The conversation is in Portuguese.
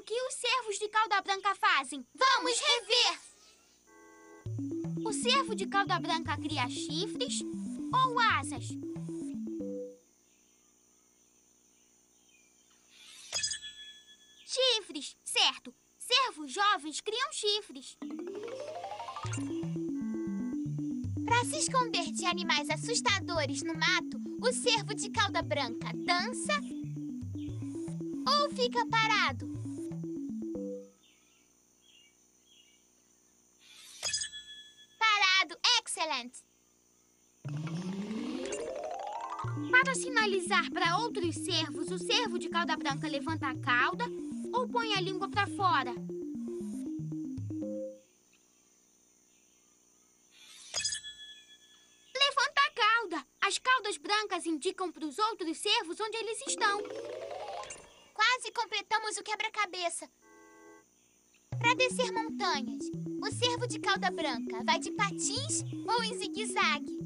O que os cervos de cauda branca fazem? Vamos rever! O cervo de cauda branca cria chifres ou asas? Chifres, certo. Cervos jovens criam chifres. Para se esconder de animais assustadores no mato, o cervo de cauda branca dança ou fica parado? Excellent! Para sinalizar para outros cervos, o cervo de cauda branca levanta a cauda ou põe a língua para fora? Levanta a cauda! As caudas brancas indicam para os outros cervos onde eles estão. Quase completamos o quebra-cabeça. Para descer montanhas, o cervo de cauda branca vai de patins ou em zigue-zague?